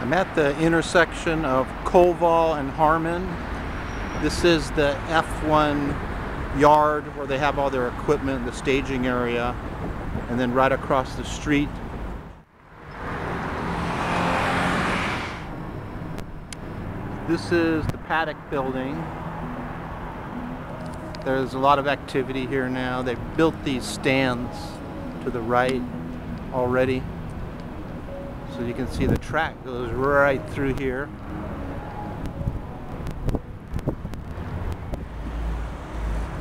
I'm at the intersection of Koval and Harmon. This is the F1 yard where they have all their equipment, the staging area, and then right across the street. This is the paddock building. There's a lot of activity here now. They've built these stands to the right already. So you can see the track goes right through here.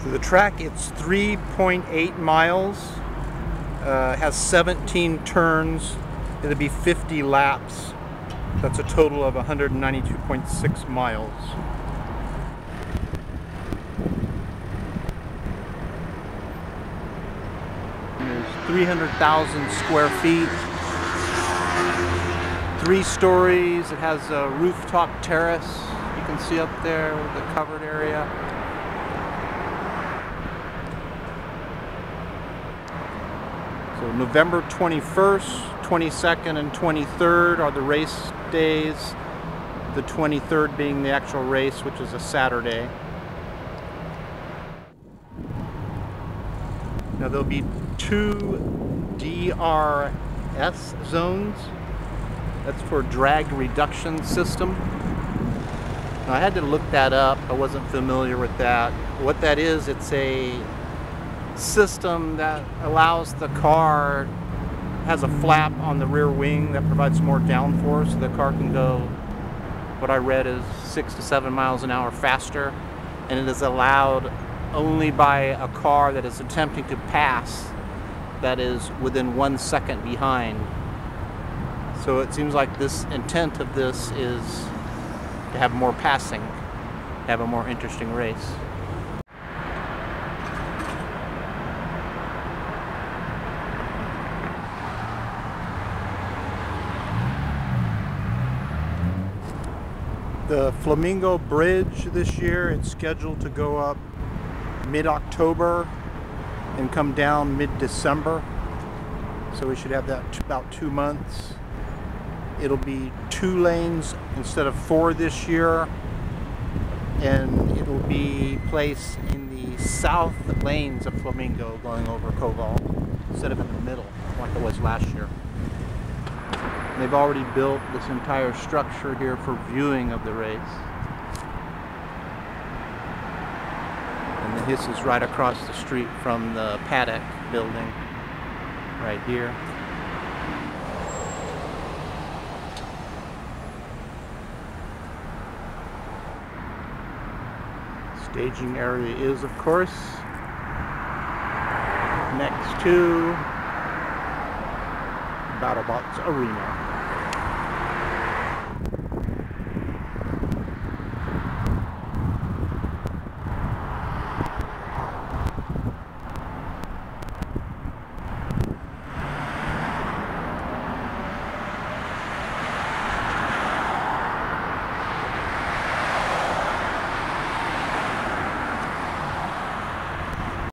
So the track, it's 3.8 miles, uh, has 17 turns, it'll be 50 laps. That's a total of 192.6 miles. There's 300,000 square feet three stories. It has a rooftop terrace. You can see up there the covered area. So November 21st, 22nd, and 23rd are the race days. The 23rd being the actual race, which is a Saturday. Now there'll be two DRS zones that's for drag reduction system. Now, I had to look that up. I wasn't familiar with that. What that is, it's a system that allows the car has a flap on the rear wing that provides more downforce so the car can go what I read is six to seven miles an hour faster and it is allowed only by a car that is attempting to pass that is within one second behind so it seems like this intent of this is to have more passing, have a more interesting race. The Flamingo Bridge this year, it's scheduled to go up mid-October and come down mid-December. So we should have that about two months. It'll be two lanes instead of four this year. And it'll be placed in the south lanes of Flamingo going over Koval instead of in the middle like it was last year. They've already built this entire structure here for viewing of the race. And this is right across the street from the paddock building right here. Staging area is, of course, next to BattleBots Arena.